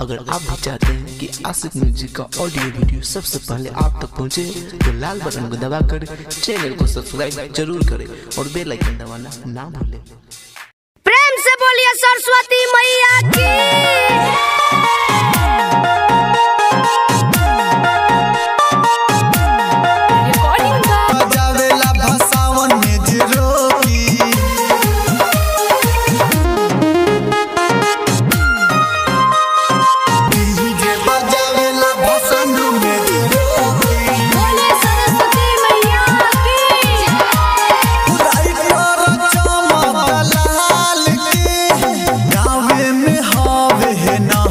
अगर आप भी चाहते हैं कि आशिक म्यूज़िक का ऑडियो वीडियो सबसे पहले आप तक पहुँचे, तो लाल बटन को दबाकर चैनल को सब्सक्राइब ज़रूर करें और बेल आइकन दबाना ना भूलें। प्रेम से बोलिए सरस्वती मैया की।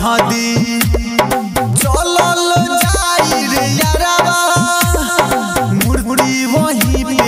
नहदी चलल जाई रे यारवा। मुरमुरी वहीं पे